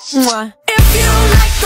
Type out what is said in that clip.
Mwah. If you like